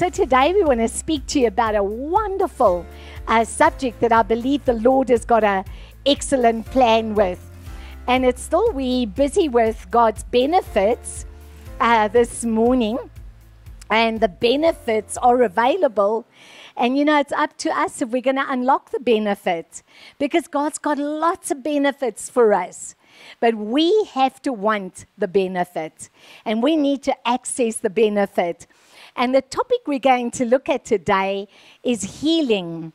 So today we want to speak to you about a wonderful uh, subject that I believe the Lord has got an excellent plan with. And it's still we busy with God's benefits uh, this morning, and the benefits are available. And you know, it's up to us if we're going to unlock the benefit because God's got lots of benefits for us. But we have to want the benefit and we need to access the benefit. And the topic we're going to look at today is healing.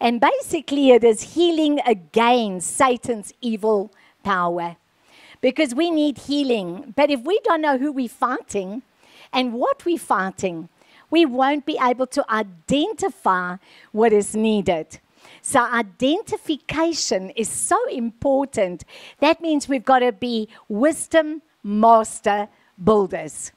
And basically, it is healing against Satan's evil power. Because we need healing. But if we don't know who we're fighting and what we're fighting, we won't be able to identify what is needed. So, identification is so important. That means we've got to be wisdom master builders.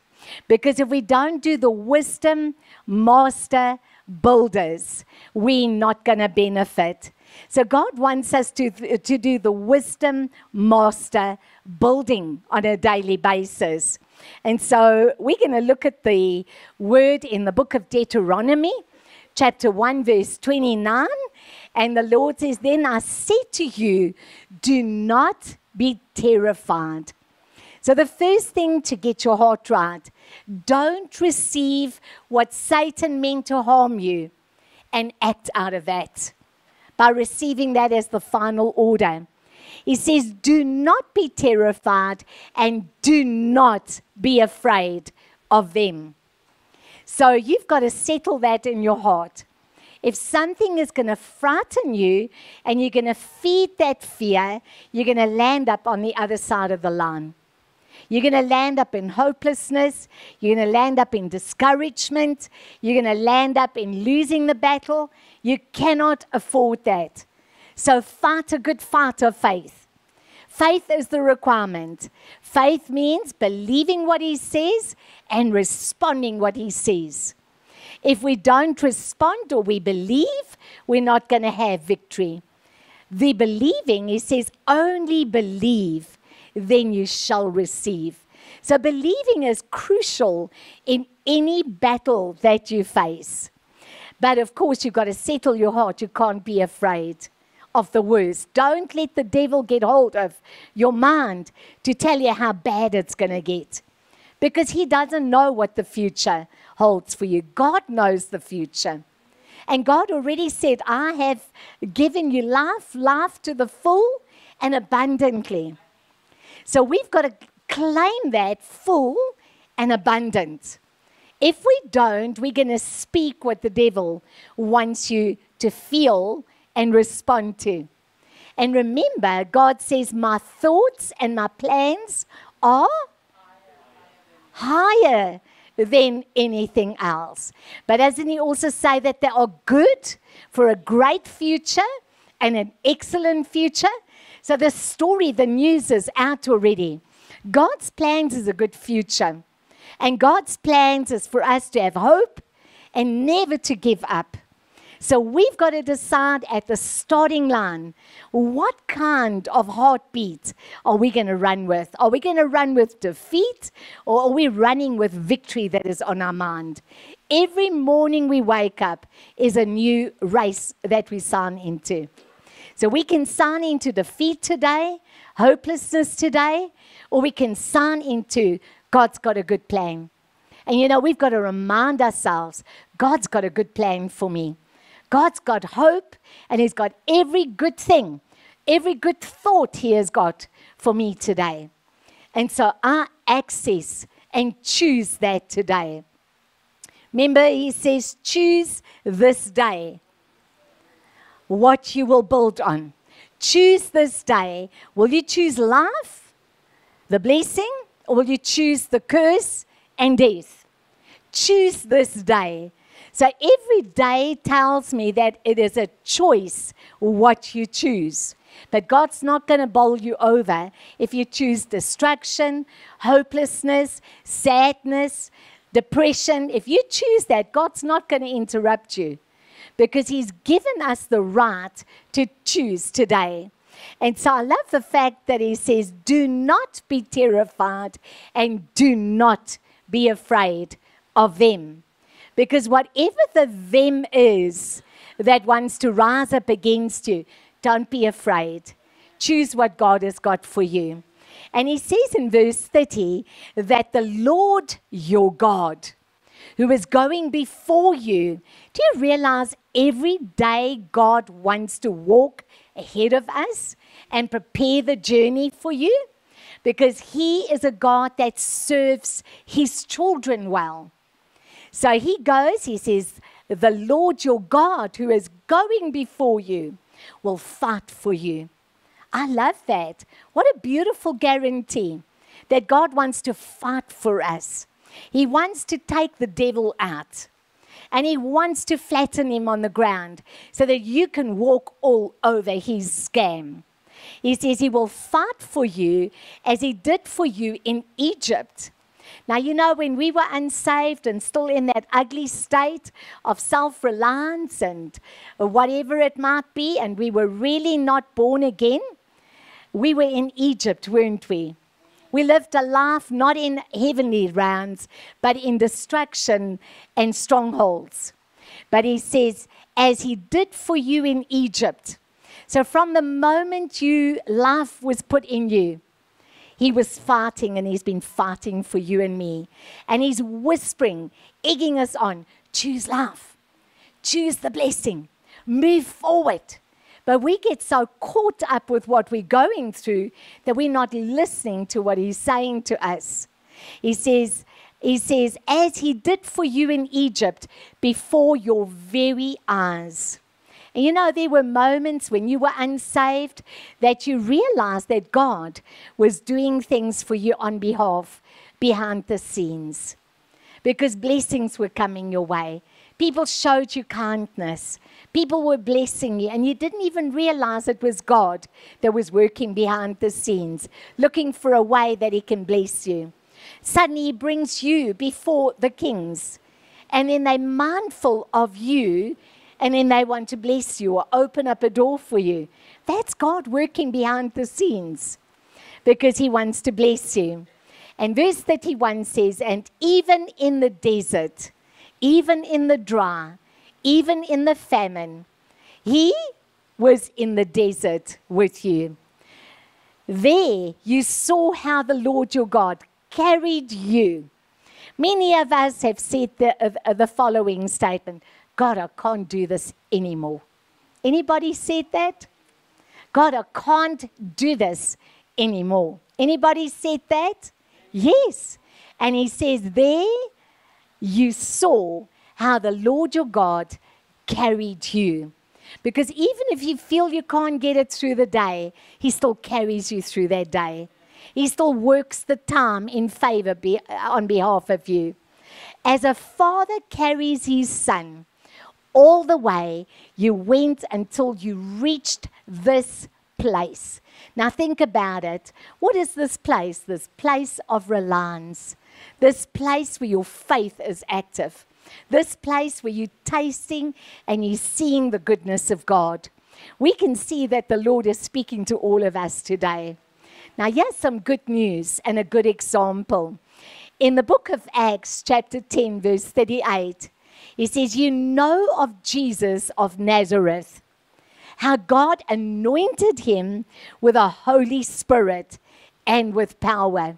Because if we don't do the wisdom master builders, we're not going to benefit. So God wants us to, to do the wisdom master building on a daily basis. And so we're going to look at the word in the book of Deuteronomy, chapter 1, verse 29. And the Lord says, Then I say to you, do not be terrified. So, the first thing to get your heart right, don't receive what Satan meant to harm you and act out of that by receiving that as the final order. He says, Do not be terrified and do not be afraid of them. So, you've got to settle that in your heart. If something is going to frighten you and you're going to feed that fear, you're going to land up on the other side of the line. You're going to land up in hopelessness. You're going to land up in discouragement. You're going to land up in losing the battle. You cannot afford that. So fight a good fight of faith. Faith is the requirement. Faith means believing what he says and responding what he says. If we don't respond or we believe, we're not going to have victory. The believing, he says, only believe then you shall receive. So, believing is crucial in any battle that you face. But of course, you've got to settle your heart. You can't be afraid of the worst. Don't let the devil get hold of your mind to tell you how bad it's going to get. Because he doesn't know what the future holds for you. God knows the future. And God already said, I have given you life, life to the full and abundantly. So we've got to claim that full and abundant. If we don't, we're going to speak what the devil wants you to feel and respond to. And remember, God says, My thoughts and my plans are higher than anything else. But doesn't He also say that they are good for a great future and an excellent future? So the story, the news is out already. God's plans is a good future. And God's plans is for us to have hope and never to give up. So we've got to decide at the starting line what kind of heartbeat are we going to run with? Are we going to run with defeat or are we running with victory that is on our mind? Every morning we wake up is a new race that we sign into. So we can sign into defeat today, hopelessness today, or we can sign into God's got a good plan. And you know, we've got to remind ourselves God's got a good plan for me. God's got hope, and He's got every good thing, every good thought He has got for me today. And so I access and choose that today. Remember, He says, choose this day what you will build on. Choose this day. Will you choose life, the blessing, or will you choose the curse and death? Choose this day. So every day tells me that it is a choice what you choose. But God's not going to bowl you over if you choose destruction, hopelessness, sadness, depression. If you choose that, God's not going to interrupt you because He's given us the right to choose today. And so I love the fact that He says, Do not be terrified and do not be afraid of them. Because whatever the them is that wants to rise up against you, don't be afraid. Choose what God has got for you. And he says in verse 30 that the Lord your God, who is going before you, do you realize every day God wants to walk ahead of us and prepare the journey for you? Because he is a God that serves his children well. So he goes, he says, The Lord your God, who is going before you, will fight for you. I love that. What a beautiful guarantee that God wants to fight for us. He wants to take the devil out and he wants to flatten him on the ground so that you can walk all over his scam. He says he will fight for you as he did for you in Egypt. Now, you know, when we were unsaved and still in that ugly state of self reliance and whatever it might be, and we were really not born again, we were in Egypt, weren't we? We lived a life not in heavenly realms, but in destruction and strongholds. But he says, as he did for you in Egypt. So from the moment you life was put in you, he was fighting and he's been fighting for you and me. And he's whispering, egging us on, choose life, choose the blessing, move forward. But we get so caught up with what we're going through that we're not listening to what he's saying to us. He says, he says, as he did for you in Egypt before your very eyes. And you know, there were moments when you were unsaved that you realized that God was doing things for you on behalf behind the scenes because blessings were coming your way. People showed you kindness. People were blessing you, and you didn't even realize it was God that was working behind the scenes, looking for a way that He can bless you. Suddenly, He brings you before the kings, and then they're mindful of you, and then they want to bless you or open up a door for you. That's God working behind the scenes because He wants to bless you. And verse 31 says, And even in the desert, even in the dry, even in the famine. He was in the desert with you. There you saw how the Lord your God carried you. Many of us have said the, uh, the following statement God, I can't do this anymore. Anybody said that? God, I can't do this anymore. Anybody said that? Yes. And he says, There you saw how the Lord your God carried you. Because even if you feel you can't get it through the day, He still carries you through that day. He still works the time in favor be, on behalf of you. As a father carries his son, all the way you went until you reached this place. Now think about it. What is this place? This place of reliance. This place where your faith is active. This place where you're tasting and you're seeing the goodness of God. We can see that the Lord is speaking to all of us today. Now, here's some good news and a good example. In the book of Acts, chapter 10, verse 38, he says, You know of Jesus of Nazareth, how God anointed him with a Holy Spirit and with power,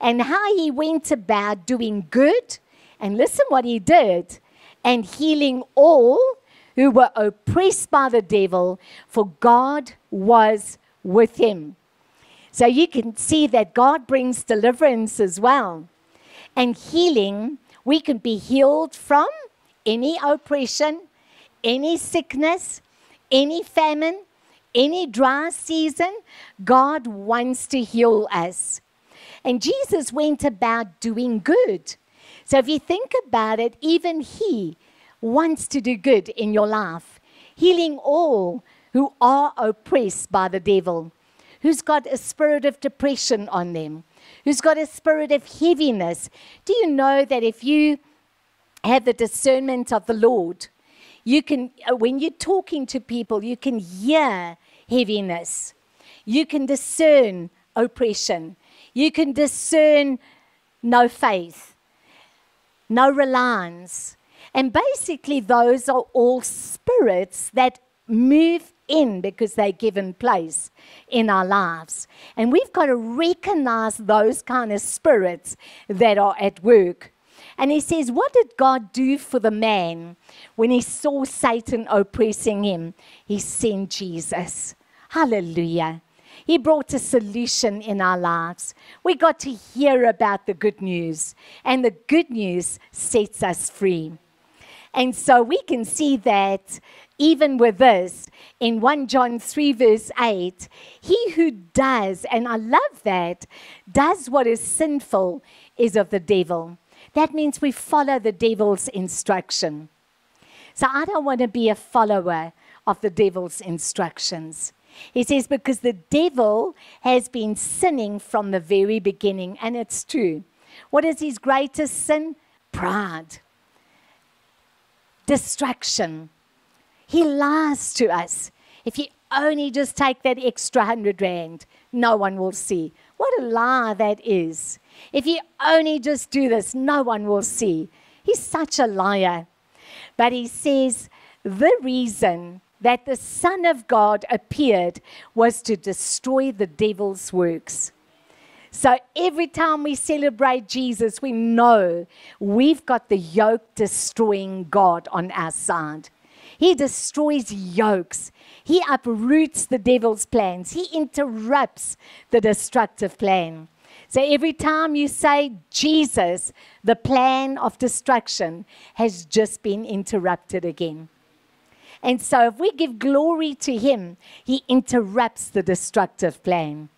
and how he went about doing good and listen what he did and healing all who were oppressed by the devil, for God was with him. So you can see that God brings deliverance as well. And healing, we can be healed from any oppression, any sickness, any famine, any dry season. God wants to heal us. And Jesus went about doing good. So if you think about it, even He wants to do good in your life, healing all who are oppressed by the devil, who's got a spirit of depression on them, who's got a spirit of heaviness. Do you know that if you have the discernment of the Lord, you can, uh, when you're talking to people, you can hear heaviness. You can discern oppression. You can discern no faith no reliance. And basically, those are all spirits that move in because they're given place in our lives. And we've got to recognize those kind of spirits that are at work. And he says, What did God do for the man when he saw Satan oppressing him? He sent Jesus. Hallelujah. He brought a solution in our lives. We got to hear about the good news, and the good news sets us free. And so we can see that even with this, in 1 John 3, verse 8, he who does, and I love that, does what is sinful is of the devil. That means we follow the devil's instruction. So I don't want to be a follower of the devil's instructions. He says, because the devil has been sinning from the very beginning, and it's true. What is his greatest sin? Pride, distraction. He lies to us. If you only just take that extra hundred rand, no one will see. What a lie that is. If you only just do this, no one will see. He's such a liar. But he says the reason that the Son of God appeared was to destroy the devil's works. So every time we celebrate Jesus, we know we've got the yoke destroying God on our side. He destroys yokes. He uproots the devil's plans. He interrupts the destructive plan. So every time you say Jesus, the plan of destruction has just been interrupted again. And so if we give glory to Him, He interrupts the destructive plan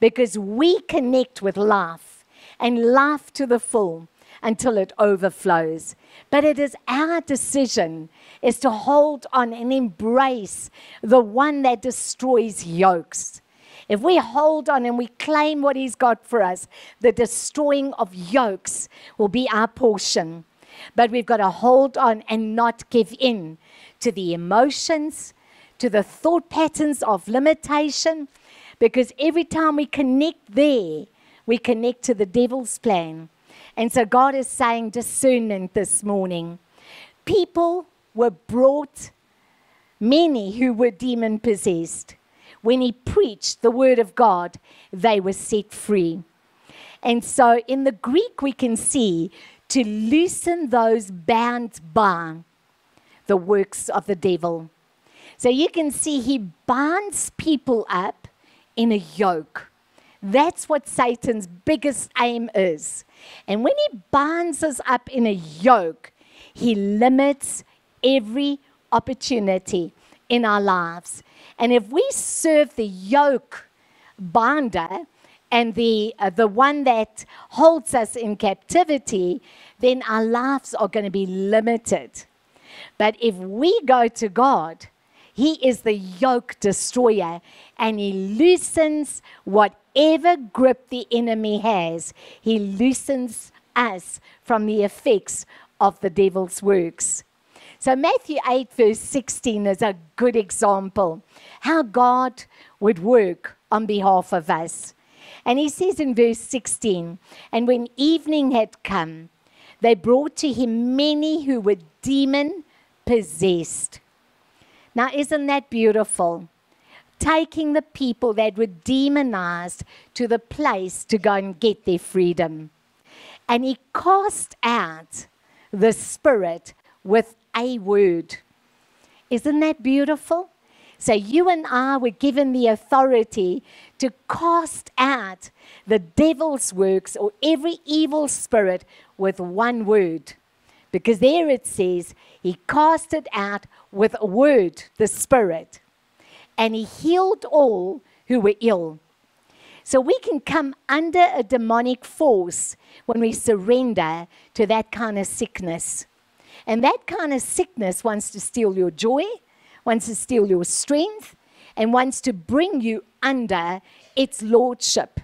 because we connect with life and life to the full until it overflows. But it is our decision is to hold on and embrace the one that destroys yokes. If we hold on and we claim what he's got for us, the destroying of yokes will be our portion. But we've got to hold on and not give in to the emotions, to the thought patterns of limitation, because every time we connect there, we connect to the devil's plan. And so God is saying discernment this morning. People were brought, many who were demon possessed. When he preached the word of God, they were set free. And so in the Greek, we can see to loosen those bound by the works of the devil. So you can see he binds people up in a yoke. That's what Satan's biggest aim is. And when he binds us up in a yoke, he limits every opportunity in our lives. And if we serve the yoke binder and the, uh, the one that holds us in captivity, then our lives are going to be limited. But if we go to God, He is the yoke destroyer and He loosens whatever grip the enemy has. He loosens us from the effects of the devil's works. So, Matthew 8, verse 16 is a good example how God would work on behalf of us. And he says in verse 16, And when evening had come, they brought to him many who were demon possessed. Now, isn't that beautiful? Taking the people that were demonized to the place to go and get their freedom. And he cast out the spirit with a word. Isn't that beautiful? So you and I were given the authority to cast out the devil's works or every evil spirit with one word. Because there it says, he cast it out with a word, the spirit, and he healed all who were ill. So we can come under a demonic force when we surrender to that kind of sickness. And that kind of sickness wants to steal your joy, wants to steal your strength, and wants to bring you under its lordship.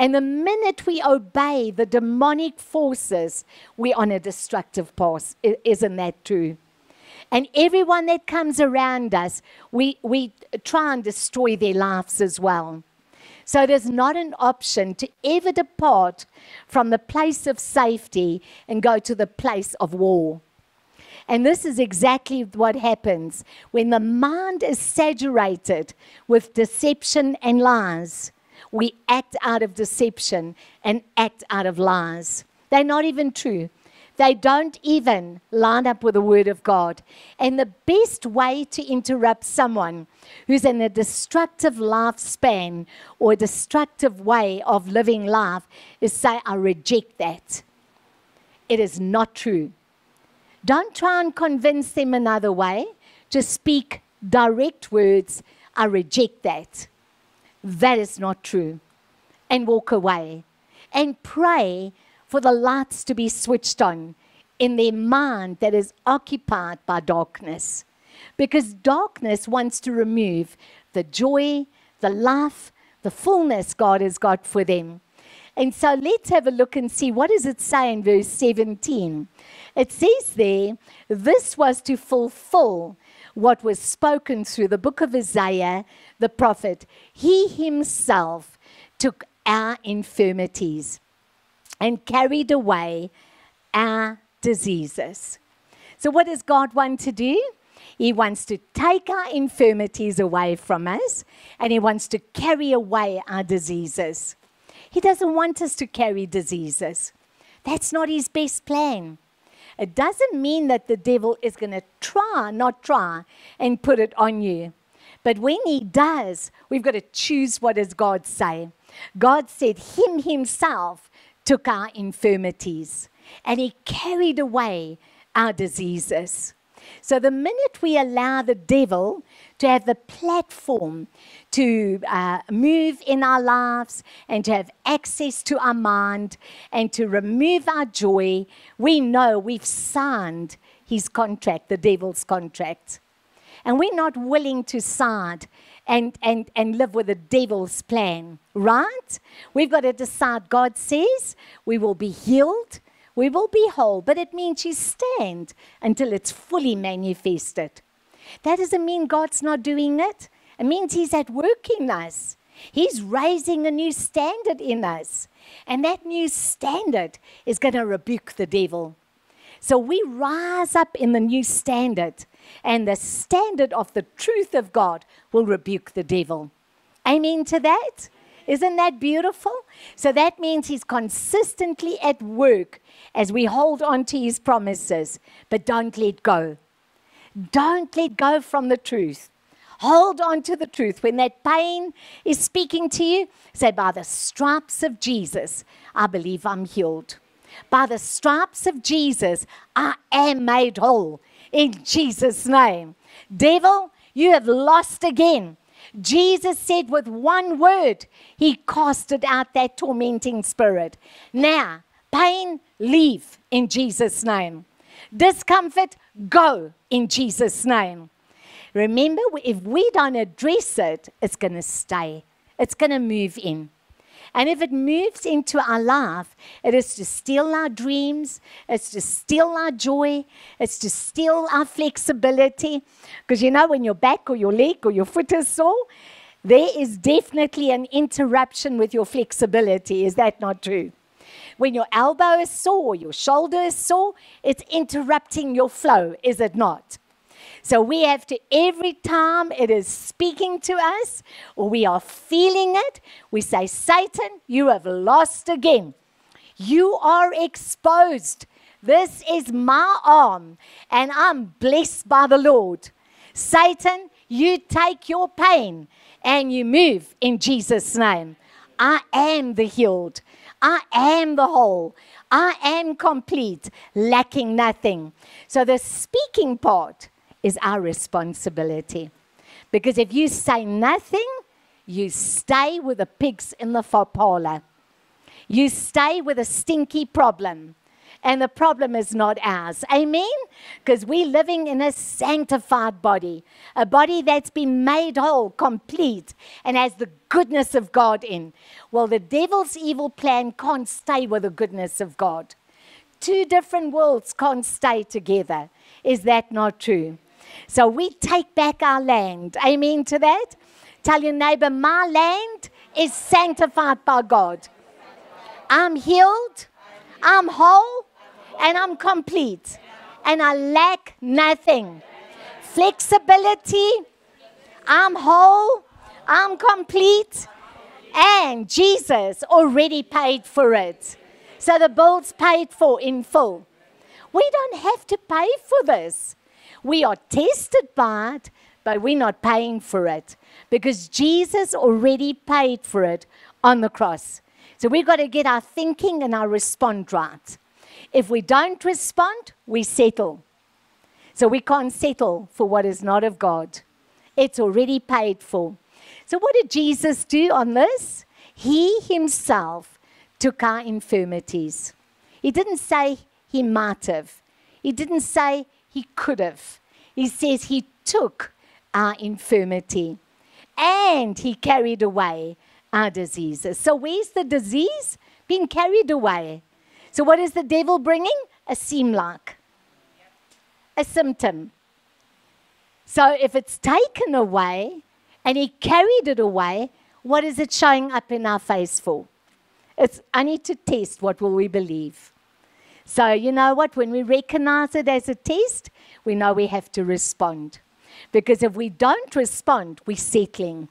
And the minute we obey the demonic forces, we're on a destructive path. Isn't that true? And everyone that comes around us, we, we try and destroy their lives as well. So is not an option to ever depart from the place of safety and go to the place of war. And this is exactly what happens when the mind is saturated with deception and lies. We act out of deception and act out of lies. They're not even true. They don't even line up with the Word of God. And the best way to interrupt someone who's in a destructive lifespan or a destructive way of living life is say, I reject that. It is not true. Don't try and convince them another way. Just speak direct words. I reject that. That is not true. And walk away. And pray for the lights to be switched on in their mind that is occupied by darkness. Because darkness wants to remove the joy, the life, the fullness God has got for them. And so let's have a look and see what does it say in verse 17. It says there, this was to fulfill what was spoken through the book of Isaiah the prophet. He himself took our infirmities and carried away our diseases. So, what does God want to do? He wants to take our infirmities away from us and He wants to carry away our diseases. He doesn't want us to carry diseases. That's not His best plan. It doesn't mean that the devil is going to try, not try, and put it on you. But when he does, we've got to choose what does God say. God said him himself took our infirmities and he carried away our diseases. So the minute we allow the devil to have the platform to uh, move in our lives and to have access to our mind and to remove our joy, we know we've signed his contract, the devil's contract. And we're not willing to side and, and, and live with the devil's plan, right? We've got to decide God says we will be healed, we will be whole, but it means you stand until it's fully manifested. That doesn't mean God's not doing it. It means He's at work in us. He's raising a new standard in us. And that new standard is going to rebuke the devil. So we rise up in the new standard, and the standard of the truth of God will rebuke the devil. Amen to that? Isn't that beautiful? So that means He's consistently at work as we hold on to His promises, but don't let go. Don't let go from the truth. Hold on to the truth. When that pain is speaking to you, say, By the stripes of Jesus, I believe I'm healed. By the stripes of Jesus, I am made whole. In Jesus' name. Devil, you have lost again. Jesus said with one word, He casted out that tormenting spirit. Now, pain, leave in Jesus' name. Discomfort, go in Jesus' name. Remember, if we don't address it, it's going to stay, it's going to move in. And if it moves into our life, it is to steal our dreams, it's to steal our joy, it's to steal our flexibility. Because you know, when your back or your leg or your foot is sore, there is definitely an interruption with your flexibility. Is that not true? When your elbow is sore, your shoulder is sore, it's interrupting your flow, is it not? So we have to, every time it is speaking to us or we are feeling it, we say, Satan, you have lost again. You are exposed. This is my arm, and I'm blessed by the Lord. Satan, you take your pain and you move in Jesus' name. I am the healed. I am the whole. I am complete, lacking nothing. So the speaking part is our responsibility. Because if you say nothing, you stay with the pigs in the parlor. You stay with a stinky problem. And the problem is not ours. Amen? Because we're living in a sanctified body, a body that's been made whole, complete, and has the goodness of God in. Well, the devil's evil plan can't stay with the goodness of God. Two different worlds can't stay together. Is that not true? So we take back our land. Amen to that? Tell your neighbor, my land is sanctified by God. I'm healed, I'm whole, and I'm complete. and I lack nothing. Flexibility, I'm whole, I'm complete, and Jesus already paid for it. So the bill's paid for in full. We don't have to pay for this. We are tested by it, but we're not paying for it because Jesus already paid for it on the cross. So we've got to get our thinking and our response right. If we don't respond, we settle. So we can't settle for what is not of God. It's already paid for. So what did Jesus do on this? He himself took our infirmities. He didn't say he might have. He didn't say he could have. He says he took our infirmity and he carried away our diseases. So, where's the disease? Being carried away. So, what is the devil bringing? A seem like, a symptom. So, if it's taken away and he carried it away, what is it showing up in our face for? It's, I need to test what will we believe. So, you know what? When we recognize it as a test, we know we have to respond. Because if we don't respond, we're settling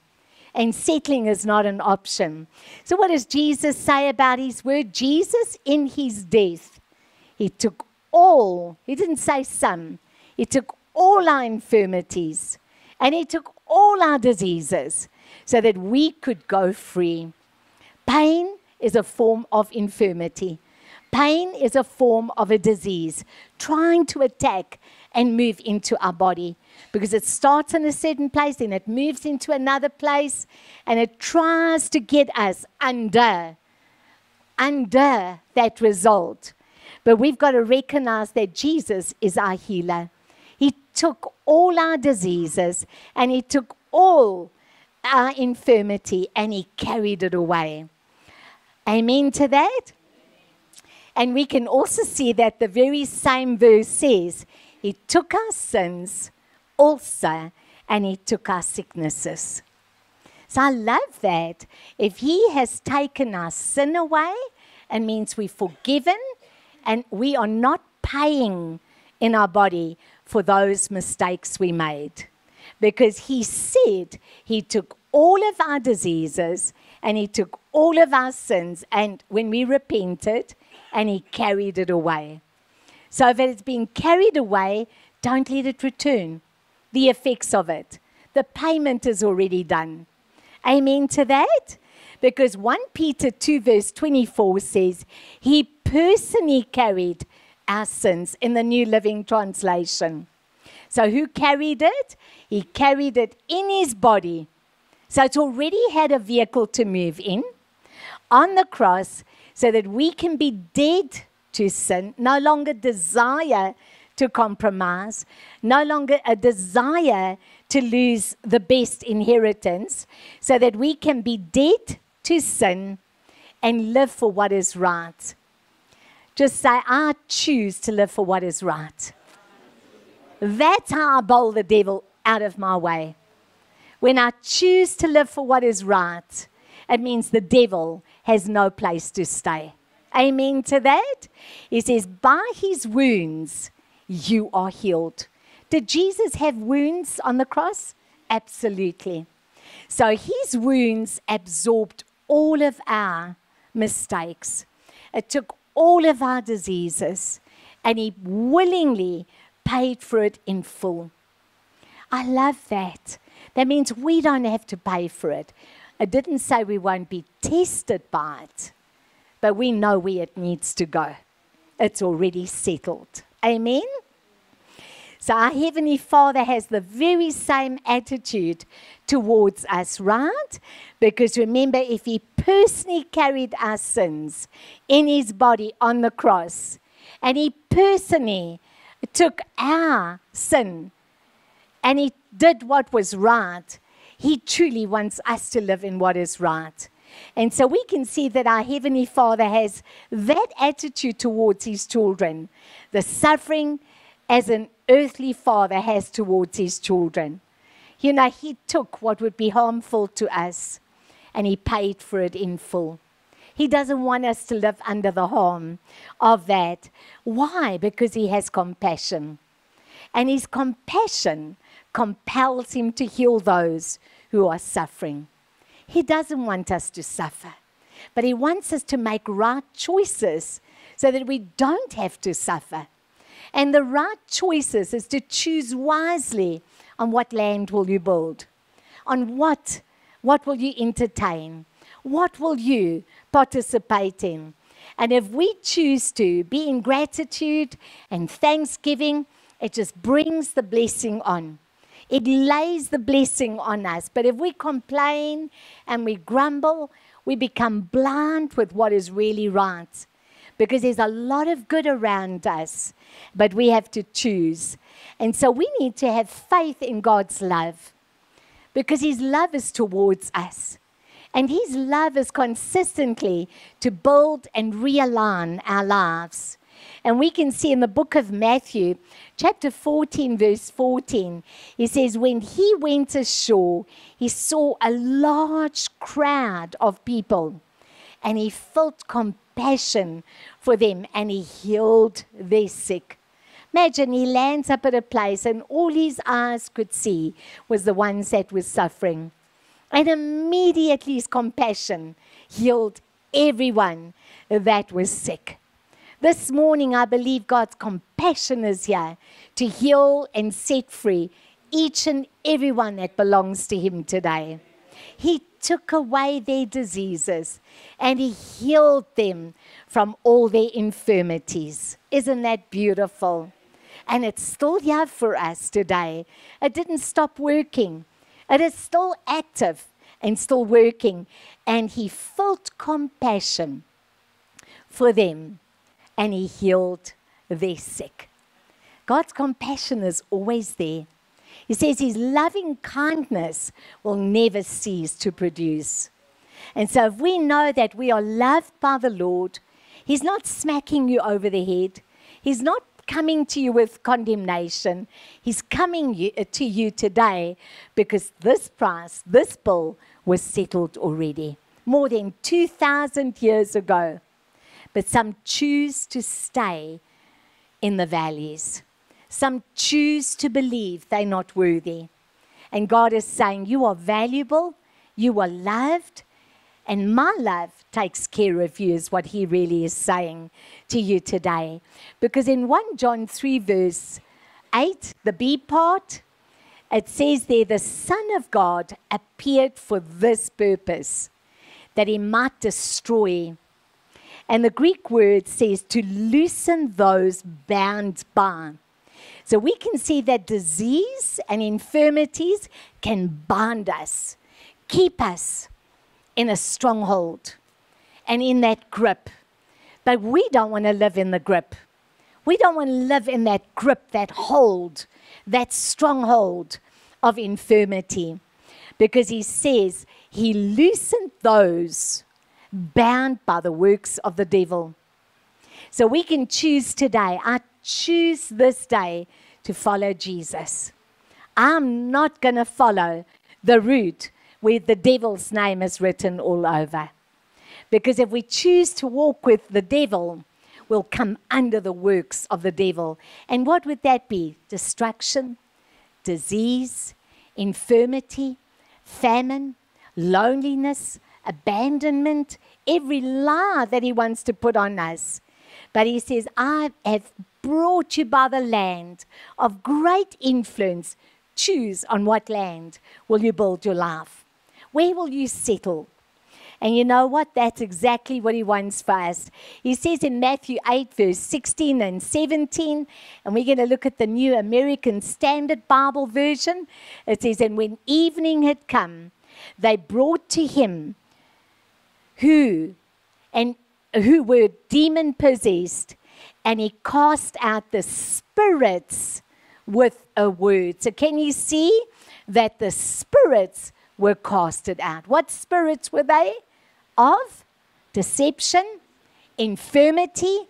and settling is not an option. So, what does Jesus say about his word? Jesus, in his death, he took all, he didn't say some, he took all our infirmities and he took all our diseases so that we could go free. Pain is a form of infirmity. Pain is a form of a disease trying to attack and move into our body because it starts in a certain place and it moves into another place and it tries to get us under under that result. But we've got to recognize that Jesus is our healer. He took all our diseases and he took all our infirmity and he carried it away. Amen to that and we can also see that the very same verse says he took our sins also, and He took our sicknesses. So I love that. If He has taken our sin away, it means we're forgiven and we are not paying in our body for those mistakes we made. Because He said He took all of our diseases and He took all of our sins, and when we repented, and He carried it away. So if it's been carried away, don't let it return the effects of it. The payment is already done. Amen to that? Because 1 Peter 2, verse 24 says, He personally carried our sins in the New Living Translation. So, who carried it? He carried it in his body. So, it's already had a vehicle to move in on the cross so that we can be dead to sin, no longer desire to compromise, no longer a desire to lose the best inheritance, so that we can be dead to sin and live for what is right. Just say, I choose to live for what is right. That's how I bowl the devil out of my way. When I choose to live for what is right, it means the devil has no place to stay. Amen to that? He says, By his wounds you are healed. Did Jesus have wounds on the cross? Absolutely. So his wounds absorbed all of our mistakes. It took all of our diseases and he willingly paid for it in full. I love that. That means we don't have to pay for it. It didn't say we won't be tested by it, but we know where it needs to go. It's already settled. Amen? So our Heavenly Father has the very same attitude towards us, right? Because remember, if He personally carried our sins in His body on the cross, and He personally took our sin and He did what was right, He truly wants us to live in what is right. And so we can see that our Heavenly Father has that attitude towards His children the suffering as an earthly father has towards his children. You know, He took what would be harmful to us and He paid for it in full. He doesn't want us to live under the harm of that. Why? Because He has compassion. And His compassion compels Him to heal those who are suffering. He doesn't want us to suffer, but He wants us to make right choices so that we don't have to suffer. And the right choices is to choose wisely on what land will you build, on what, what will you entertain, what will you participate in. And if we choose to be in gratitude and thanksgiving, it just brings the blessing on. It lays the blessing on us. But if we complain and we grumble, we become blind with what is really right. Because there's a lot of good around us, but we have to choose. And so we need to have faith in God's love because His love is towards us. And His love is consistently to build and realign our lives. And we can see in the book of Matthew, chapter 14, verse 14, he says, When he went ashore, he saw a large crowd of people, and he felt compassion for them, and he healed their sick. Imagine he lands up at a place, and all his eyes could see was the ones that were suffering. And immediately his compassion healed everyone that was sick. This morning, I believe God's compassion is here to heal and set free each and everyone that belongs to Him today. He took away their diseases and He healed them from all their infirmities. Isn't that beautiful? And it's still here for us today. It didn't stop working, it is still active and still working. And He felt compassion for them and he healed their sick. God's compassion is always there. He says his loving kindness will never cease to produce. And so, if we know that we are loved by the Lord, He's not smacking you over the head. He's not coming to you with condemnation. He's coming you, uh, to you today because this price, this bill, was settled already more than 2,000 years ago but some choose to stay in the valleys. Some choose to believe they're not worthy. And God is saying, You are valuable, you are loved, and my love takes care of you, is what He really is saying to you today. Because in 1 John 3, verse 8, the B part, it says there, The Son of God appeared for this purpose, that He might destroy and the Greek word says to loosen those bound by. So we can see that disease and infirmities can bind us, keep us in a stronghold and in that grip. But we don't want to live in the grip. We don't want to live in that grip, that hold, that stronghold of infirmity. Because he says he loosened those bound by the works of the devil. So we can choose today. I choose this day to follow Jesus. I'm not going to follow the route where the devil's name is written all over. Because if we choose to walk with the devil, we'll come under the works of the devil. And what would that be? Destruction, disease, infirmity, famine, loneliness, abandonment, every lie that he wants to put on us. But he says, I have brought you by the land of great influence. Choose on what land will you build your life? Where will you settle? And you know what? That's exactly what he wants for us. He says in Matthew 8, verse 16 and 17, and we're going to look at the New American Standard Bible Version. It says, And when evening had come, they brought to him who and who were demon possessed and he cast out the spirits with a word. So can you see that the spirits were casted out? What spirits were they? Of deception, infirmity,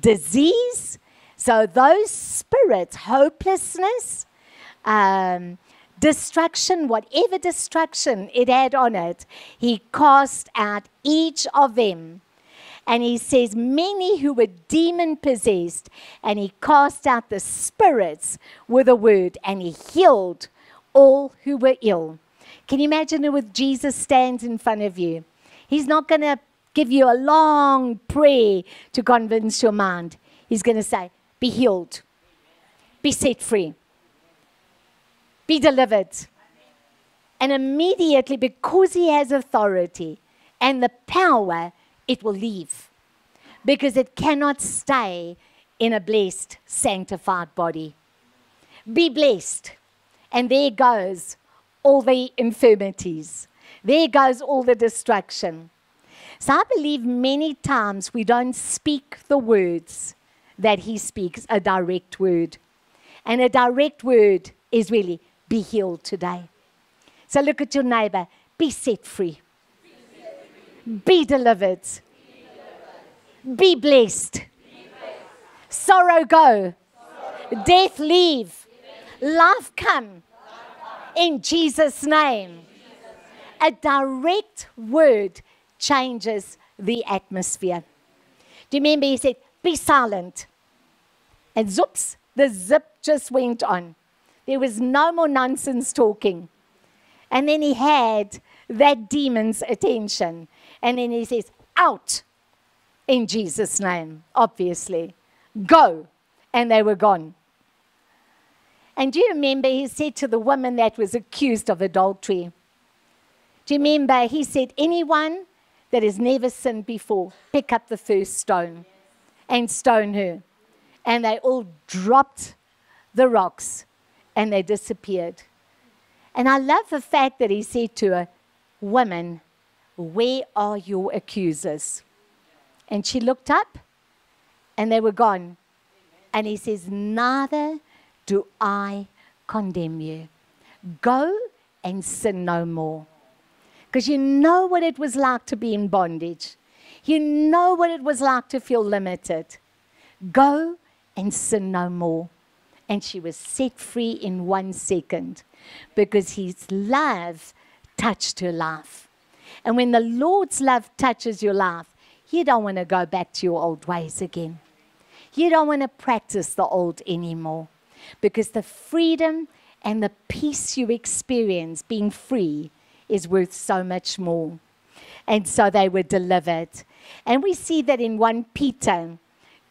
disease. So those spirits, hopelessness, um, destruction, whatever destruction it had on it, he cast out each of them. And he says, Many who were demon possessed, and he cast out the spirits with a word, and he healed all who were ill. Can you imagine it with Jesus stands in front of you? He's not going to give you a long prayer to convince your mind. He's going to say, Be healed, be set free, be delivered. And immediately, because he has authority and the power, it will leave. Because it cannot stay in a blessed, sanctified body. Be blessed. And there goes all the infirmities. There goes all the destruction. So I believe many times we don't speak the words that he speaks, a direct word. And a direct word is really be healed today. So look at your neighbor, be set free, be delivered, be blessed, sorrow go, death leave, life come in Jesus' name. A direct word changes the atmosphere. Do you remember he said, Be silent? And zoops, the zip just went on. There was no more nonsense talking. And then he had that demon's attention. And then he says, Out in Jesus' name, obviously. Go. And they were gone. And do you remember he said to the woman that was accused of adultery? Do you remember he said, Anyone that has never sinned before, pick up the first stone and stone her. And they all dropped the rocks and they disappeared. And I love the fact that he said to her, Women, where are your accusers? And she looked up and they were gone. And he says, Neither do I condemn you. Go and sin no more. Because you know what it was like to be in bondage. You know what it was like to feel limited. Go and sin no more. And she was set free in one second because his love touched her life. And when the Lord's love touches your life, you don't want to go back to your old ways again. You don't want to practice the old anymore because the freedom and the peace you experience being free is worth so much more. And so they were delivered. And we see that in 1 Peter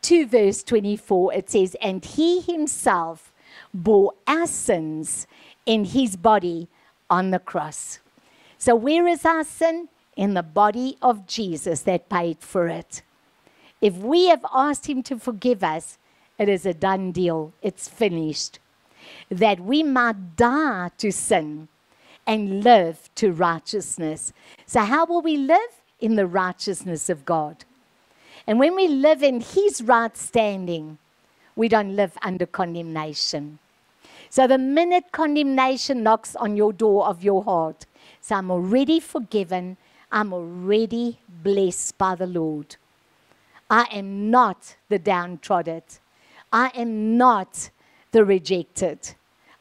2, verse 24, it says, And he himself bore our sins in his body on the cross. So, where is our sin? In the body of Jesus that paid for it. If we have asked him to forgive us, it is a done deal. It's finished. That we might die to sin and live to righteousness. So, how will we live? In the righteousness of God. And when we live in His right standing, we don't live under condemnation. So, the minute condemnation knocks on your door of your heart, so I'm already forgiven, I'm already blessed by the Lord. I am not the downtrodden. I am not the rejected.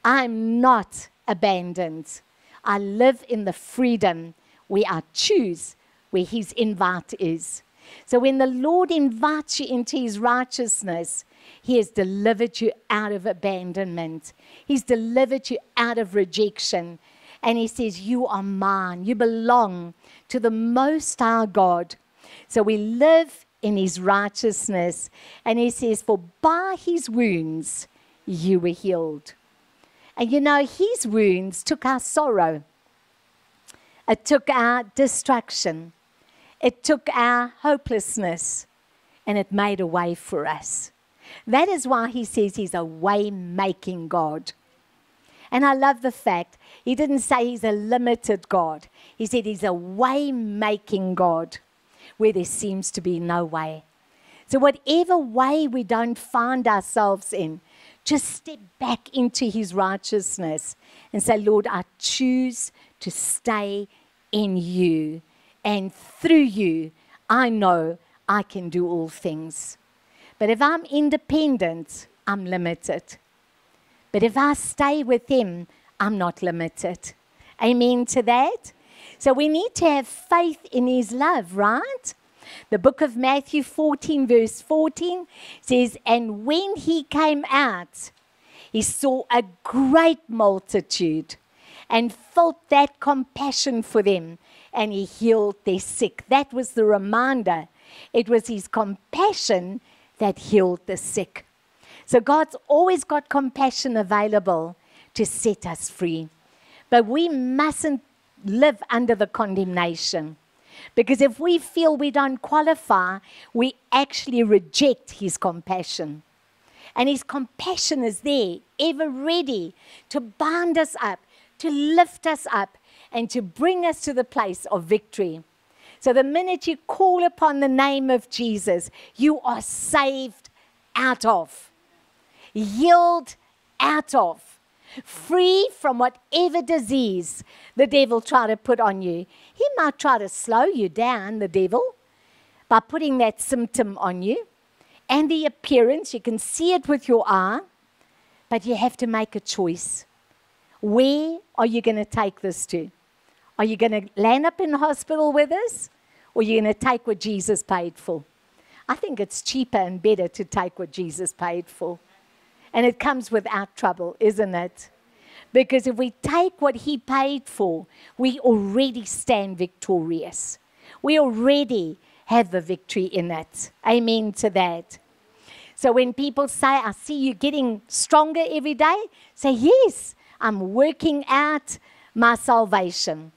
I am not abandoned. I live in the freedom where I choose where His invite is. So when the Lord invites you into His righteousness, He has delivered you out of abandonment, He's delivered you out of rejection. And He says, You are mine. You belong to the Most High God. So we live in His righteousness. And He says, For by His wounds you were healed. And you know, his wounds took our sorrow, it took our distraction, it took our hopelessness, and it made a way for us. That is why he says he's a way making God. And I love the fact he didn't say he's a limited God, he said he's a way making God where there seems to be no way. So, whatever way we don't find ourselves in, just step back into his righteousness and say, Lord, I choose to stay in you. And through you, I know I can do all things. But if I'm independent, I'm limited. But if I stay with him, I'm not limited. Amen to that. So we need to have faith in his love, right? The book of Matthew 14, verse 14 says, And when he came out, he saw a great multitude and felt that compassion for them, and he healed their sick. That was the reminder. It was his compassion that healed the sick. So God's always got compassion available to set us free. But we mustn't live under the condemnation. Because if we feel we don't qualify, we actually reject His compassion. And His compassion is there, ever ready to bind us up, to lift us up, and to bring us to the place of victory. So the minute you call upon the name of Jesus, you are saved out of, healed out of free from whatever disease the devil try to put on you. He might try to slow you down, the devil, by putting that symptom on you. And the appearance, you can see it with your eye, but you have to make a choice. Where are you going to take this to? Are you going to land up in hospital with us? Or are you going to take what Jesus paid for? I think it's cheaper and better to take what Jesus paid for. And it comes without trouble, isn't it? Because if we take what He paid for, we already stand victorious. We already have the victory in it. Amen to that. So when people say, I see you getting stronger every day, say, Yes, I'm working out my salvation.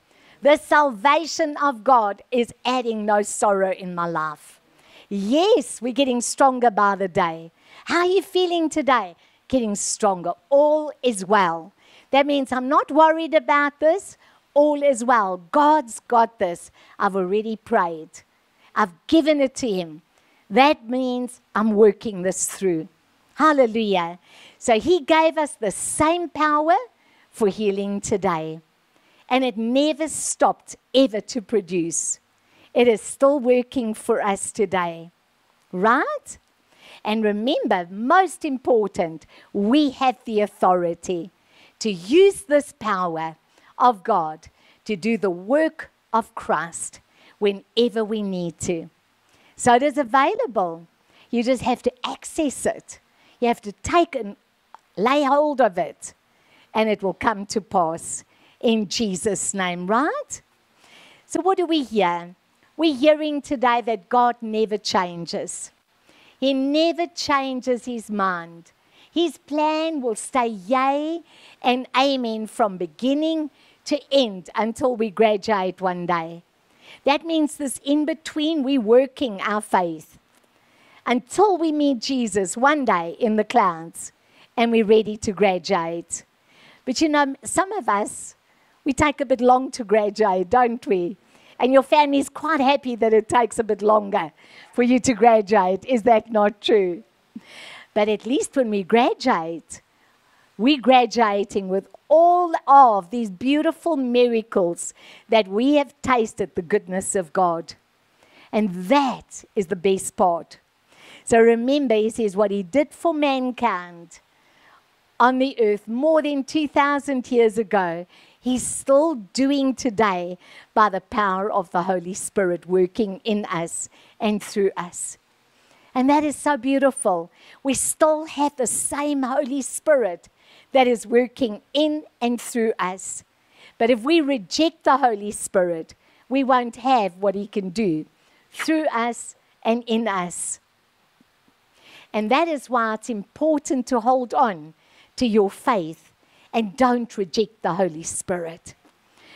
The salvation of God is adding no sorrow in my life. Yes, we're getting stronger by the day. How are you feeling today? Getting stronger. All is well. That means I'm not worried about this. All is well. God's got this. I've already prayed. I've given it to Him. That means I'm working this through. Hallelujah. So He gave us the same power for healing today. And it never stopped ever to produce. It is still working for us today. Right? And remember, most important, we have the authority to use this power of God to do the work of Christ whenever we need to. So it is available. You just have to access it. You have to take and lay hold of it, and it will come to pass in Jesus' name, right? So, what do we hear? We're hearing today that God never changes. He never changes his mind. His plan will stay yay and amen from beginning to end until we graduate one day. That means this in between, we're working our faith until we meet Jesus one day in the clouds and we're ready to graduate. But you know, some of us, we take a bit long to graduate, don't we? and your family is quite happy that it takes a bit longer for you to graduate. Is that not true? But at least when we graduate, we're graduating with all of these beautiful miracles that we have tasted the goodness of God. And that is the best part. So remember, he says, what he did for mankind on the earth more than 2,000 years ago, He's still doing today by the power of the Holy Spirit working in us and through us. And that is so beautiful. We still have the same Holy Spirit that is working in and through us. But if we reject the Holy Spirit, we won't have what He can do through us and in us. And that is why it's important to hold on to your faith and don't reject the Holy Spirit.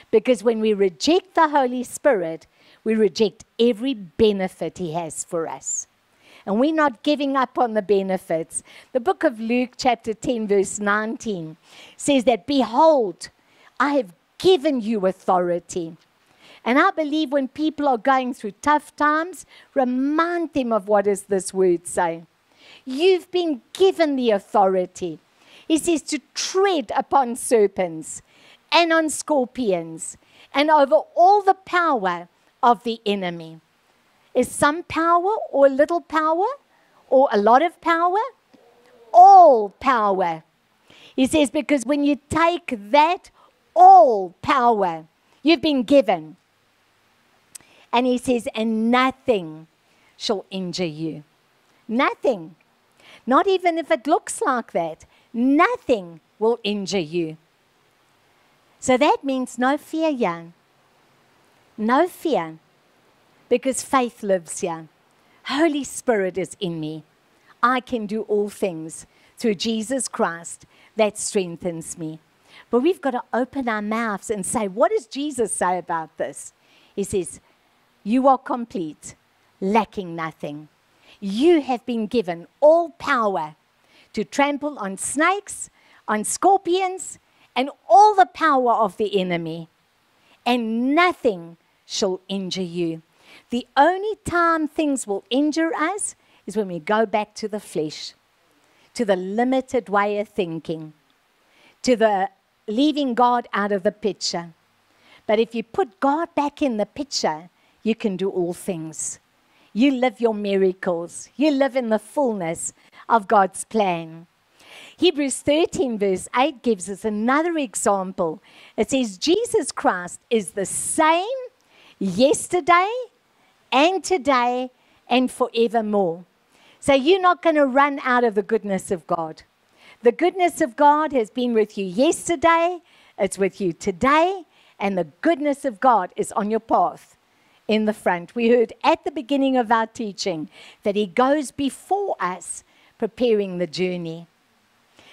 Because when we reject the Holy Spirit, we reject every benefit He has for us. And we're not giving up on the benefits. The book of Luke, chapter 10, verse 19, says that, Behold, I have given you authority. And I believe when people are going through tough times, remind them of what does this word say. You've been given the authority. He says to tread upon serpents and on scorpions and over all the power of the enemy. Is some power or little power or a lot of power? All power. He says, because when you take that all power you've been given, and he says, and nothing shall injure you. Nothing. Not even if it looks like that. Nothing will injure you. So that means no fear, young. No fear. Because faith lives here. Holy Spirit is in me. I can do all things through Jesus Christ that strengthens me. But we've got to open our mouths and say, What does Jesus say about this? He says, You are complete, lacking nothing. You have been given all power to trample on snakes, on scorpions, and all the power of the enemy, and nothing shall injure you. The only time things will injure us is when we go back to the flesh, to the limited way of thinking, to the leaving God out of the picture. But if you put God back in the picture, you can do all things. You live your miracles. You live in the fullness of God's plan. Hebrews 13, verse 8, gives us another example. It says, Jesus Christ is the same yesterday and today and forevermore. So you're not going to run out of the goodness of God. The goodness of God has been with you yesterday, it's with you today, and the goodness of God is on your path in the front. We heard at the beginning of our teaching that He goes before us, preparing the journey.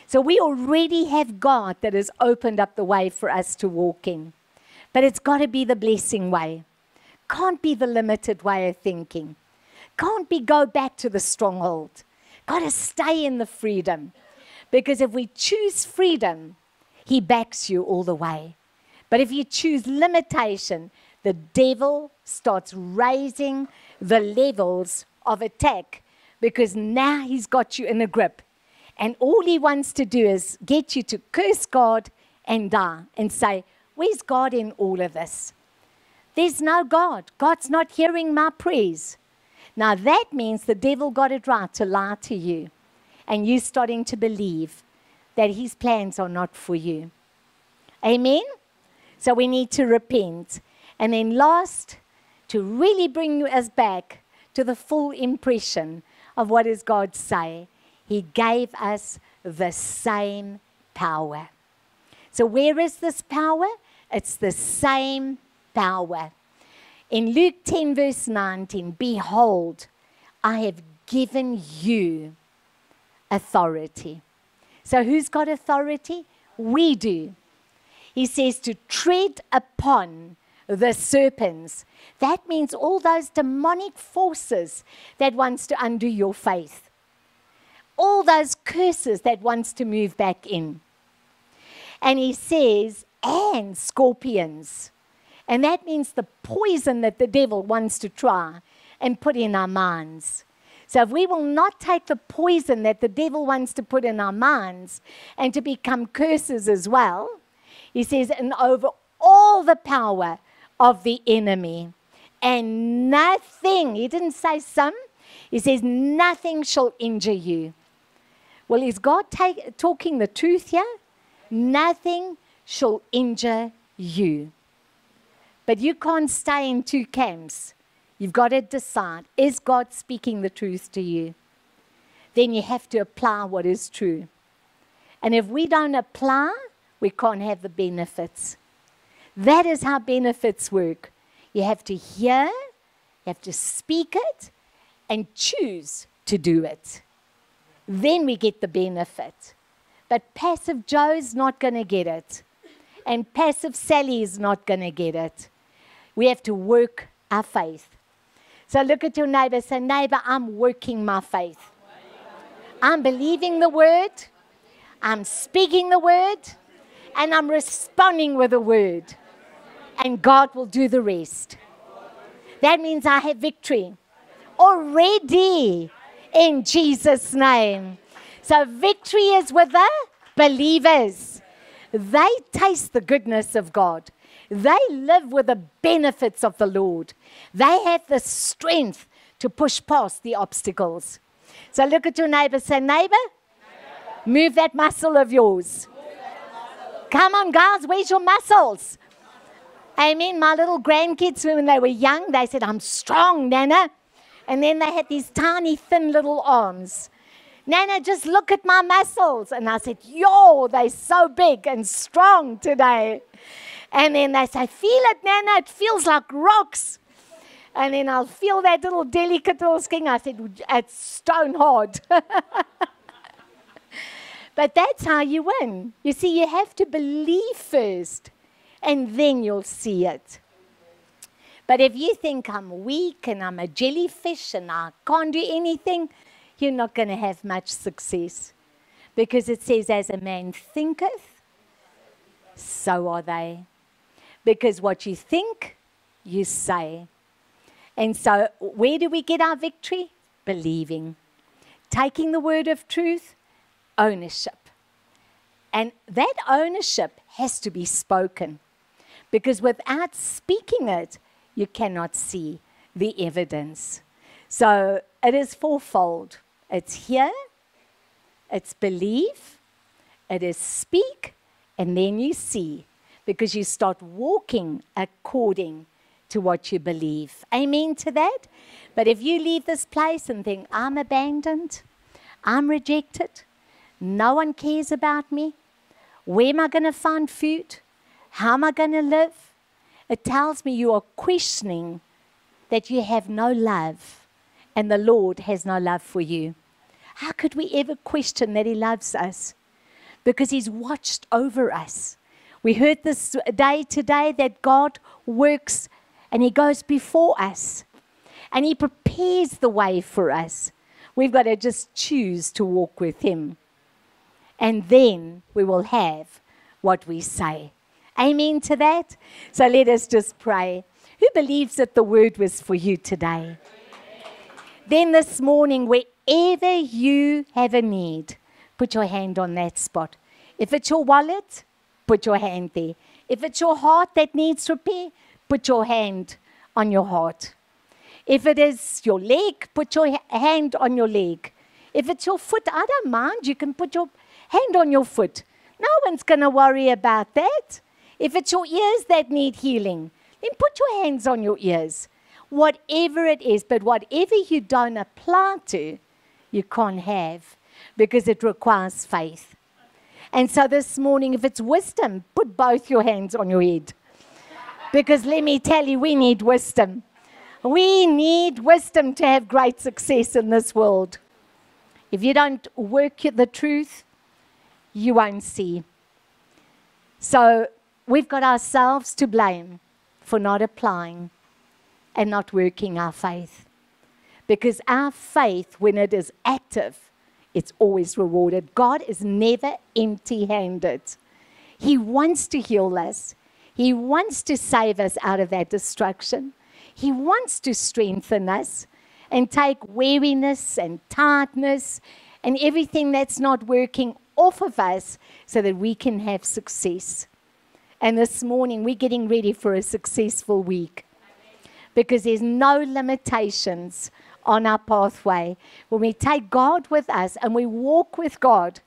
So we already have God that has opened up the way for us to walk in. But it's got to be the blessing way. Can't be the limited way of thinking. Can't be go back to the stronghold. Got to stay in the freedom. Because if we choose freedom, He backs you all the way. But if you choose limitation, the devil starts raising the levels of attack because now he's got you in a grip. And all he wants to do is get you to curse God and die and say, Where's God in all of this? There's no God. God's not hearing my prayers. Now that means the devil got it right to lie to you and you're starting to believe that his plans are not for you. Amen? So we need to repent. And then, last, to really bring us back to the full impression of what does God say? He gave us the same power. So, where is this power? It's the same power. In Luke 10, verse 19, behold, I have given you authority. So, who's got authority? We do. He says to tread upon the serpents. That means all those demonic forces that wants to undo your faith. All those curses that wants to move back in. And he says, and scorpions. And that means the poison that the devil wants to try and put in our minds. So if we will not take the poison that the devil wants to put in our minds and to become curses as well, he says, and over all the power of the enemy, and nothing, he didn't say some, he says, nothing shall injure you. Well, is God take, talking the truth here? Nothing shall injure you. But you can't stay in two camps. You've got to decide is God speaking the truth to you? Then you have to apply what is true. And if we don't apply, we can't have the benefits. That is how benefits work. You have to hear, you have to speak it, and choose to do it. Then we get the benefit. But passive Joe's not going to get it. And passive Sally is not going to get it. We have to work our faith. So look at your neighbor. Say, neighbor, I'm working my faith. I'm believing the word. I'm speaking the word. And I'm responding with the word. And God will do the rest. That means I have victory already in Jesus' name. So victory is with the believers. They taste the goodness of God. They live with the benefits of the Lord. They have the strength to push past the obstacles. So look at your neighbor, say, neighbor, move that muscle of yours. Come on, guys, where's your muscles? I mean, my little grandkids, when they were young, they said, I'm strong, Nana. And then they had these tiny, thin little arms. Nana, just look at my muscles. And I said, Yo, they're so big and strong today. And then they say, Feel it, Nana, it feels like rocks. And then I'll feel that little delicate little skin. I said, It's stone hard. but that's how you win. You see, you have to believe first, and then you'll see it. But if you think I'm weak and I'm a jellyfish and I can't do anything, you're not going to have much success. Because it says, as a man thinketh, so are they. Because what you think, you say. And so, where do we get our victory? Believing. Taking the word of truth, ownership. And that ownership has to be spoken. Because without speaking it, you cannot see the evidence. So it is fourfold it's hear, it's believe, it is speak, and then you see because you start walking according to what you believe. Amen to that? But if you leave this place and think, I'm abandoned, I'm rejected, no one cares about me, where am I going to find food? How am I going to live? It tells me you are questioning that you have no love and the Lord has no love for you. How could we ever question that He loves us? Because He's watched over us. We heard this day today that God works and He goes before us and He prepares the way for us. We've got to just choose to walk with Him. And then we will have what we say. Amen to that? So let us just pray. Who believes that the word was for you today? Then this morning, wherever you have a need, put your hand on that spot. If it's your wallet, put your hand there. If it's your heart that needs repair, put your hand on your heart. If it is your leg, put your hand on your leg. If it's your foot, I don't mind. You can put your hand on your foot. No one's going to worry about that. If it's your ears that need healing, then put your hands on your ears. Whatever it is, but whatever you don't apply to, you can't have because it requires faith. And so this morning, if it's wisdom, put both your hands on your head. Because let me tell you, we need wisdom. We need wisdom to have great success in this world. If you don't work the truth, you won't see. So we've got ourselves to blame for not applying and not working our faith. Because our faith, when it is active, it's always rewarded. God is never empty handed. He wants to heal us, He wants to save us out of that destruction. He wants to strengthen us and take weariness and tiredness and everything that's not working off of us so that we can have success. And this morning, we're getting ready for a successful week because there's no limitations on our pathway. When we take God with us and we walk with God,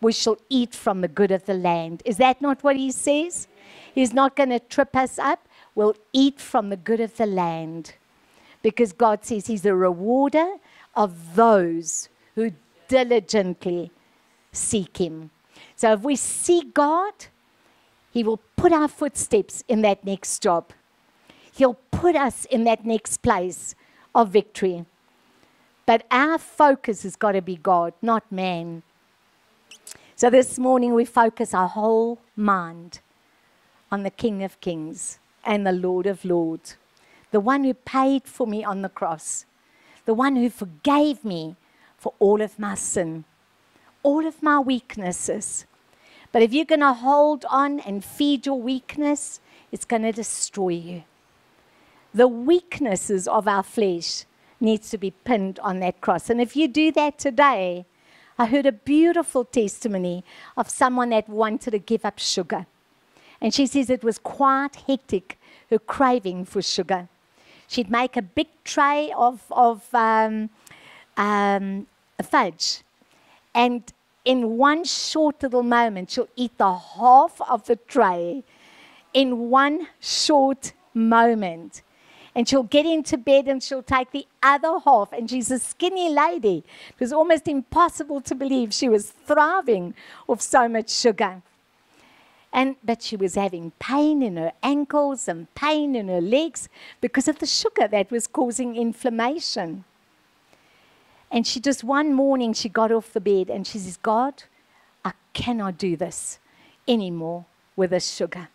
we shall eat from the good of the land. Is that not what he says? He's not going to trip us up. We'll eat from the good of the land because God says he's a rewarder of those who diligently seek him. So if we seek God, he will put our footsteps in that next job. He'll put us in that next place of victory. But our focus has got to be God, not man. So this morning we focus our whole mind on the King of Kings and the Lord of Lords, the one who paid for me on the cross, the one who forgave me for all of my sin, all of my weaknesses. But if you're going to hold on and feed your weakness, it's going to destroy you. The weaknesses of our flesh needs to be pinned on that cross. And if you do that today, I heard a beautiful testimony of someone that wanted to give up sugar. And she says it was quite hectic, her craving for sugar. She'd make a big tray of, of um, um, fudge. And in one short little moment, she'll eat the half of the tray in one short moment. And she'll get into bed and she'll take the other half. And she's a skinny lady. It was almost impossible to believe she was thriving off so much sugar. And, but she was having pain in her ankles and pain in her legs because of the sugar that was causing inflammation. And she just one morning she got off the bed and she says, God, I cannot do this anymore with this sugar.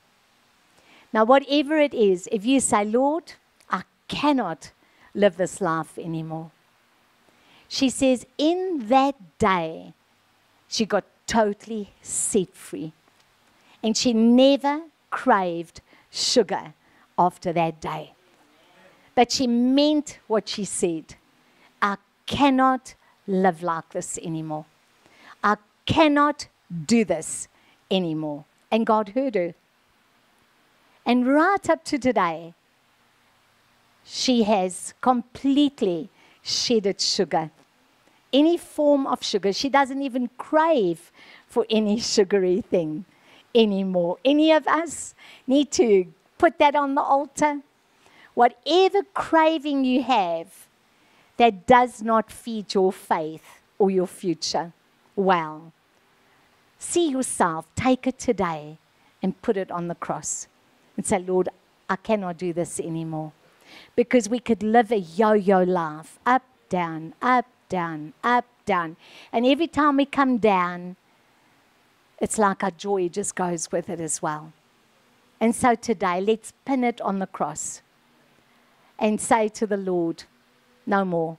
Now, whatever it is, if you say, Lord, I cannot live this life anymore. She says, in that day, she got totally set free. And she never craved sugar after that day. But she meant what she said. Cannot live like this anymore. I cannot do this anymore. And God heard her. And right up to today, she has completely shedded sugar. Any form of sugar. She doesn't even crave for any sugary thing anymore. Any of us need to put that on the altar. Whatever craving you have that does not feed your faith or your future well, see yourself, take it today, and put it on the cross and say, Lord, I cannot do this anymore. Because we could live a yo yo life up, down, up, down, up, down. And every time we come down, it's like our joy just goes with it as well. And so today, let's pin it on the cross and say to the Lord, No more.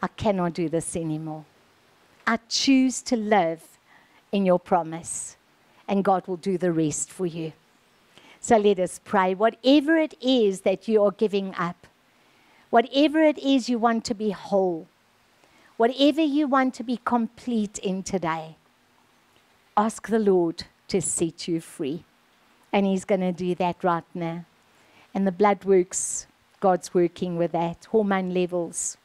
I cannot do this anymore. I choose to live in your promise, and God will do the rest for you. So let us pray. Whatever it is that you are giving up, whatever it is you want to be whole, whatever you want to be complete in today, ask the Lord to set you free. And He's going to do that right now. And the blood works, God's working with that. Hormone levels,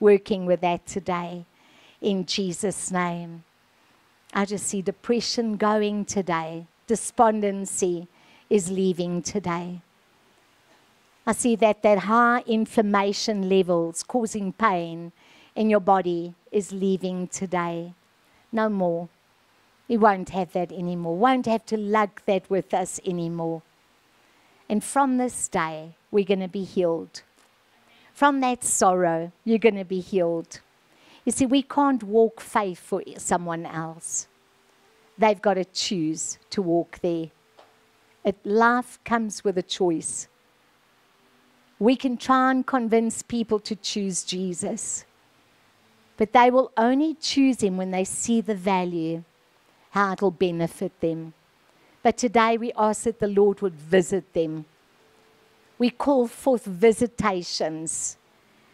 working with that today. In Jesus' name. I just see depression going today, despondency is leaving today. I see that that high inflammation levels causing pain in your body is leaving today. No more. We won't have that anymore. Won't have to lug that with us anymore. And from this day, we're going to be healed. From that sorrow, you're going to be healed. You see, we can't walk faith for someone else. They've got to choose to walk there. It, life comes with a choice. We can try and convince people to choose Jesus, but they will only choose him when they see the value how it'll benefit them. But today we ask that the Lord would visit them. We call forth visitations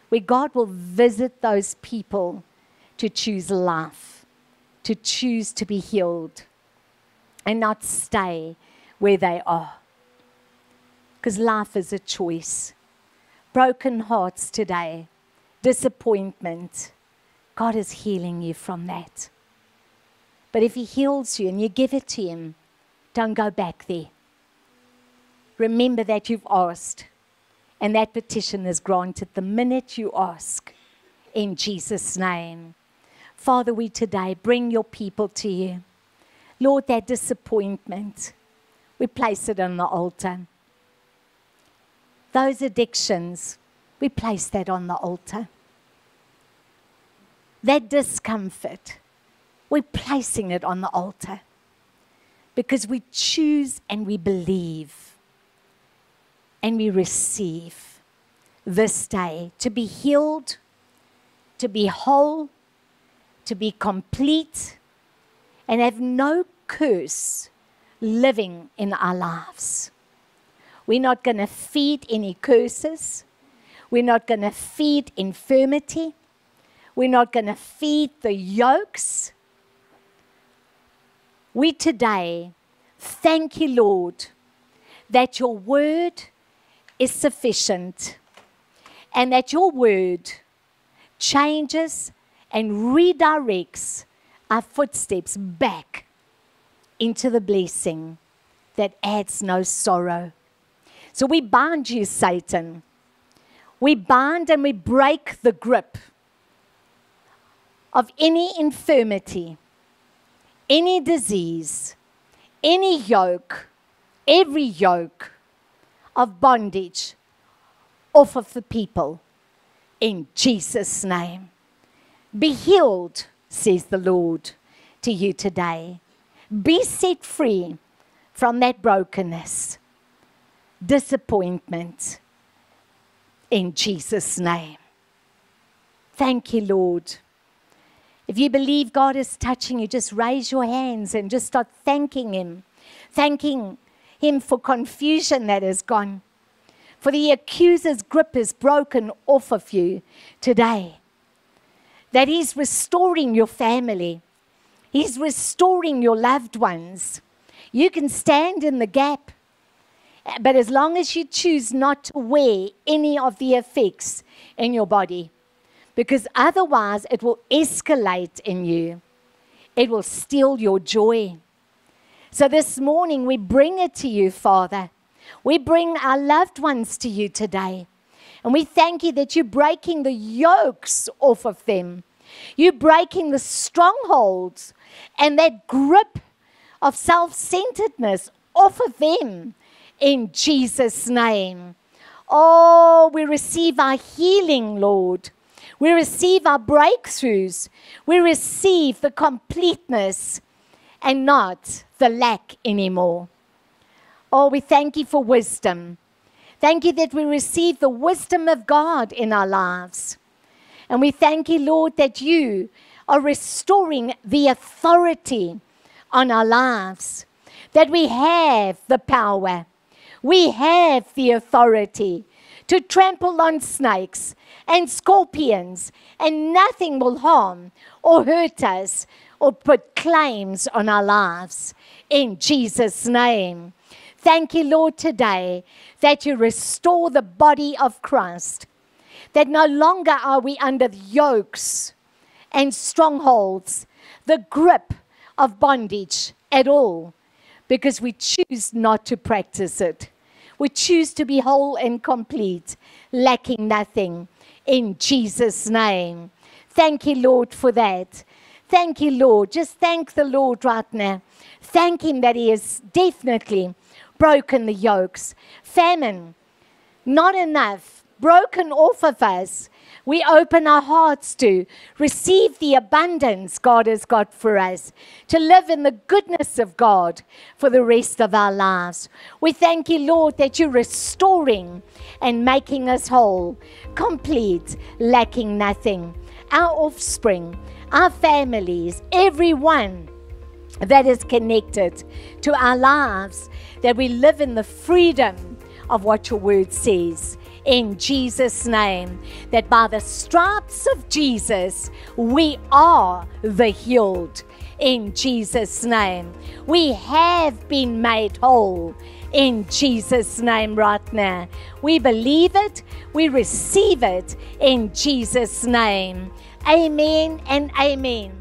where God will visit those people to choose life, to choose to be healed, and not stay where they are. Because life is a choice. Broken hearts today, disappointment. God is healing you from that. But if He heals you and you give it to Him, don't go back there. Remember that you've asked, and that petition is granted the minute you ask. In Jesus' name. Father, we today bring your people to you. Lord, that disappointment, we place it on the altar. Those addictions, we place that on the altar. That discomfort, we're placing it on the altar because we choose and we believe and we receive this day to be healed, to be whole, to be complete, and have no curse living in our lives. We're not going to feed any curses. We're not going to feed infirmity. We're not going to feed the yokes we today thank you, Lord, that your word is sufficient and that your word changes and redirects our footsteps back into the blessing that adds no sorrow. So we bind you, Satan. We bind and we break the grip of any infirmity, any disease, any yoke, every yoke of bondage off of the people in Jesus' name. Be healed, says the Lord to you today. Be set free from that brokenness, disappointment, in Jesus' name. Thank you, Lord. If you believe God is touching you, just raise your hands and just start thanking Him. Thanking Him for confusion that is gone. For the accuser's grip is broken off of you today. That He's restoring your family, He's restoring your loved ones. You can stand in the gap. But as long as you choose not to wear any of the effects in your body, because otherwise it will escalate in you. It will steal your joy. So this morning we bring it to you, Father. We bring our loved ones to you today. And we thank you that you're breaking the yokes off of them. You're breaking the strongholds and that grip of self centeredness off of them in Jesus' name. Oh, we receive our healing, Lord. We receive our breakthroughs. We receive the completeness and not the lack anymore. Oh, we thank you for wisdom. Thank you that we receive the wisdom of God in our lives. And we thank you, Lord, that you are restoring the authority on our lives, that we have the power, we have the authority to trample on snakes and scorpions, and nothing will harm or hurt us or put claims on our lives. In Jesus' name. Thank you, Lord, today that you restore the body of Christ, that no longer are we under the yokes and strongholds, the grip of bondage at all, because we choose not to practice it. We choose to be whole and complete, lacking nothing. In Jesus' name. Thank you, Lord, for that. Thank you, Lord. Just thank the Lord right now. Thank Him that He has definitely broken the yokes. Famine, not enough, broken off of us we open our hearts to receive the abundance God has got for us, to live in the goodness of God for the rest of our lives. We thank you, Lord, that you're restoring and making us whole, complete, lacking nothing. Our offspring, our families, everyone that is connected to our lives, that we live in the freedom of what your word says in Jesus' name. That by the stripes of Jesus, we are the healed in Jesus' name. We have been made whole in Jesus' name right now. We believe it, we receive it in Jesus' name. Amen and amen.